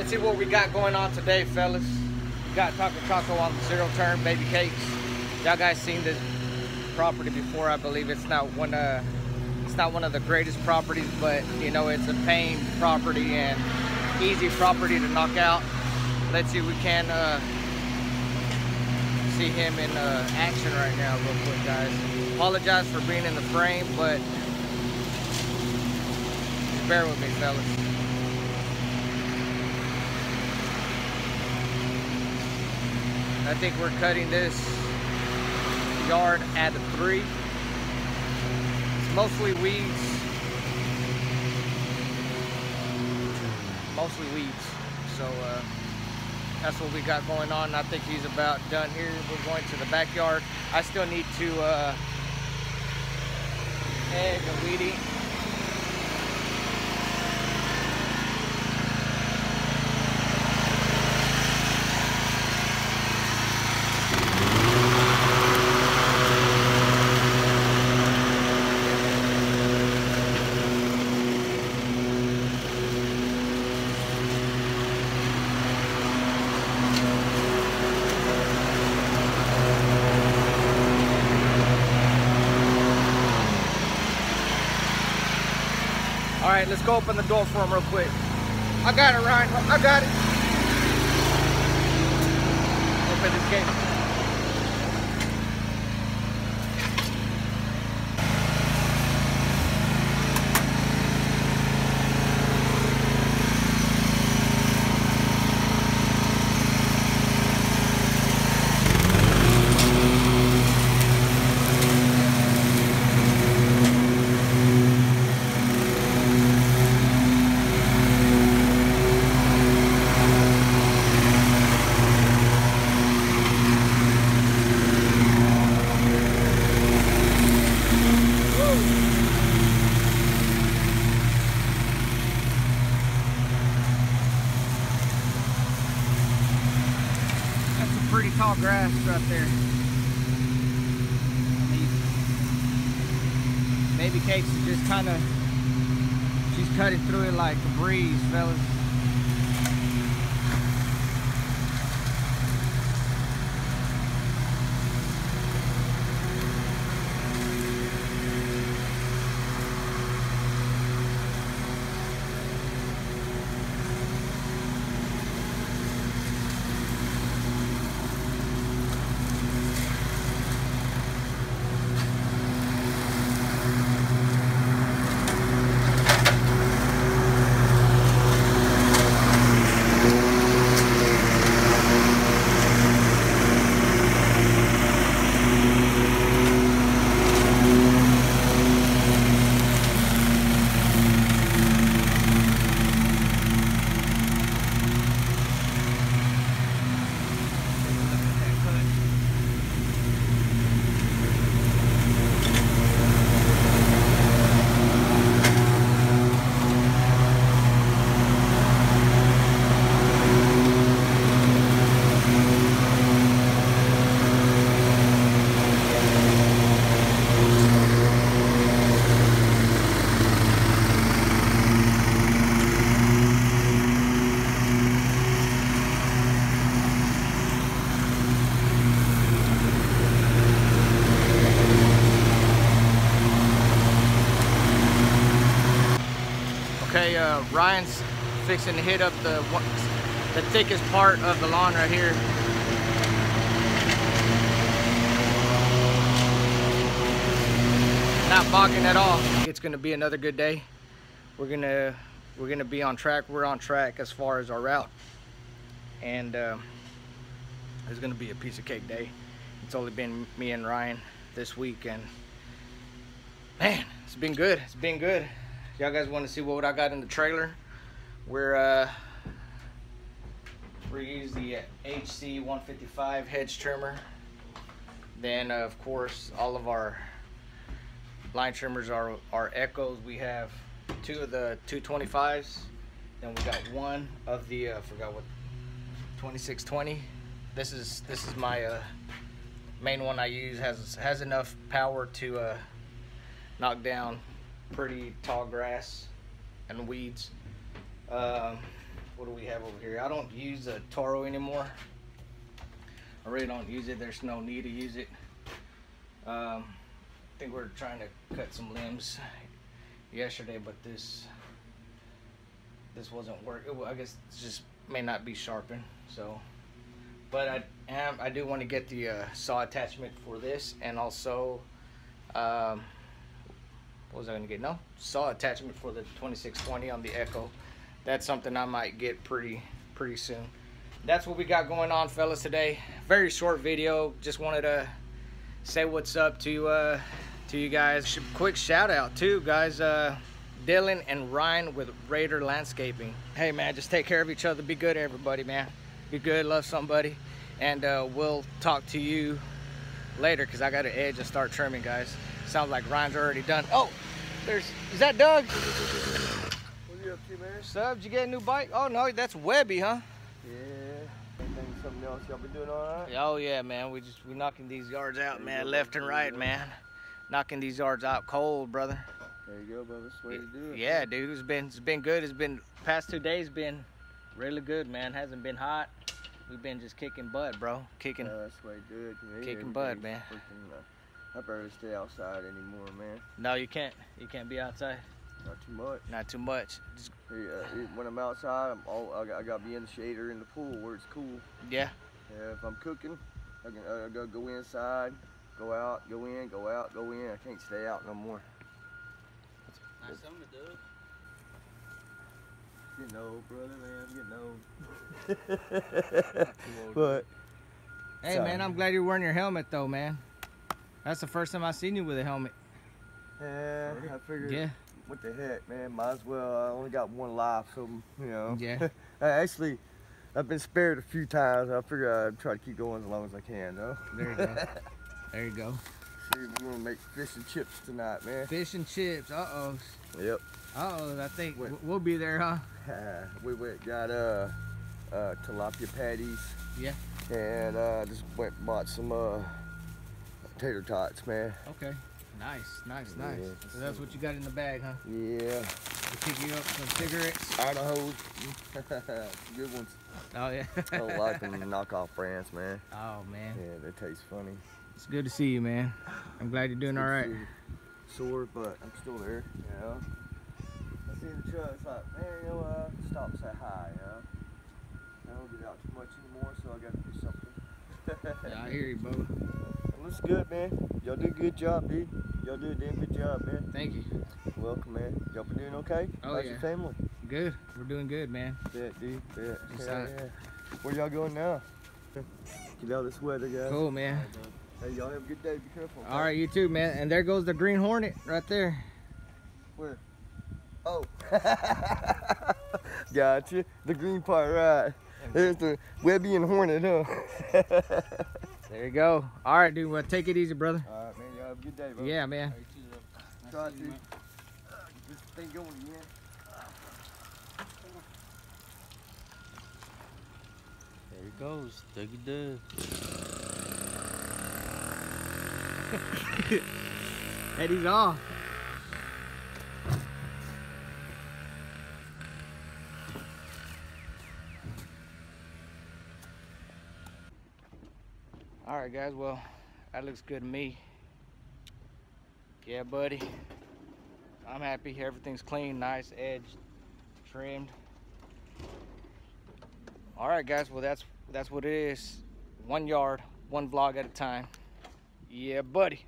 Let's see what we got going on today, fellas. We got Taco Taco on zero turn, baby cakes. Y'all guys seen this property before, I believe. It's not one uh it's not one of the greatest properties, but you know it's a paying property and easy property to knock out. Let's see if we can uh see him in uh, action right now real quick guys. Apologize for being in the frame, but bear with me fellas. I think we're cutting this yard at a three. It's mostly weeds. Mostly weeds. So uh, that's what we got going on. I think he's about done here. We're going to the backyard. I still need to uh, egg a weed eat. All right, let's go open the door for him real quick. I got it, Ryan. I got it. Open this gate. That's some pretty tall grass right there. Baby cakes just kind of, she's cutting through it like a breeze, fellas. Okay, uh, Ryan's fixing to hit up the the thickest part of the lawn right here. Not bogging at all. It's gonna be another good day. We're gonna we're gonna be on track. We're on track as far as our route, and uh, it's gonna be a piece of cake day. It's only been me and Ryan this week, and man, it's been good. It's been good. Y'all guys want to see what I got in the trailer? We're uh, we use the HC 155 hedge trimmer. Then uh, of course all of our line trimmers are are Echoes. We have two of the 225s. Then we got one of the uh, forgot what 2620. This is this is my uh, main one I use. has has enough power to uh, knock down pretty tall grass and weeds. Um, what do we have over here? I don't use a Toro anymore. I really don't use it. There's no need to use it. Um, I think we are trying to cut some limbs yesterday, but this this wasn't work. It, I guess it just may not be sharpened. So, but I am I do want to get the uh, saw attachment for this, and also, um, what was I going to get? No, saw attachment for the 2620 on the Echo. That's something I might get pretty pretty soon. That's what we got going on, fellas, today. Very short video. Just wanted to say what's up to uh, to you guys. Quick shout out too, guys. Uh, Dylan and Ryan with Raider Landscaping. Hey man, just take care of each other. Be good, everybody, man. Be good, love somebody, and uh, we'll talk to you later because I got to edge and start trimming, guys. Sounds like Ryan's already done. Oh, there's is that Doug? What are you up to, man? Sub, did you get a new bike? Oh no, that's Webby, huh? Yeah. Anything, something else? Y'all been doing all right? Oh yeah, man. We just we knocking these yards out, man, left and right, man. Knocking these yards out cold, brother. There you go, brother. That's the way to do it. Yeah, dude. It's been it's been good. It's been past two days been really good, man. Hasn't been hot. We've been just kicking butt, bro. Kicking. Uh, that's the way to do it. Kicking butt, man. Freaking, uh, I barely stay outside anymore, man. No, you can't. You can't be outside. Not too much. Not too much. Just, Hey, uh, when I'm outside, I'm all, I, got, I got to be in the shade or in the pool where it's cool. yeah. Yeah, if I'm cooking, I can uh, go, go inside, go out, go in, go out, go in. I can't stay out no more. Nice something to do. Getting old, brother, man. I'm getting old. but Hey, Sorry. man. I'm glad you're wearing your helmet, though, man. That's the first time I seen you with a helmet. yeah, I figured. Yeah. What the heck, man? Might as well. I only got one life, so you know. Yeah. Actually, I've been spared a few times. I figure I'd try to keep going as long as I can, though. There you go. there you go. See, we're gonna make fish and chips tonight, man. Fish and chips. Uh oh. Yep. Uh oh. I think we'll be there, huh? we went got uh, uh tilapia patties. Yeah. And uh, just went and bought some uh tater tots, man. Okay. Nice, nice, nice. Yeah. So that's what you got in the bag, huh? Yeah. To pick you up some cigarettes. Idaho. Good ones. Oh yeah. I don't like them knockoff brands, man. Oh man, Yeah, they taste funny. it's good to see you, man. I'm glad you're doing all right. Sore, but I'm still there, you know. I see the truck, it's like, man, you know, uh, stop say hi, you know. I don't get out too much anymore, so I gotta do something. Yeah, I hear you, Bubba. Looks good, man. Y'all do a good job, dude. Y'all do a damn good job, man. Thank you. Welcome, man. Y'all been doing okay? Oh, How's yeah. your family? Good. We're doing good, man. Bet, dude. Bet. Yeah, yeah. Where y'all going now? Get out of this weather, guys. Cool, man. Hey, y'all have a good day. Be careful. All right, you too, man. And there goes the Green Hornet right there. Where? Oh. gotcha. The green part, right. There's the Webby and Hornet, huh? There you go. All right, dude. Well, take it easy, brother. All right, man. Y'all have a good day, bro. Yeah, man. Hey, too. Nice Try to see you, to. man. Get this thing going again. There he goes. Dougie Doug. he's off. All right, guys. Well, that looks good to me. Yeah, buddy. I'm happy. Everything's clean, nice, edged, trimmed. All right, guys. Well, that's that's what it is. One yard, one vlog at a time. Yeah, buddy.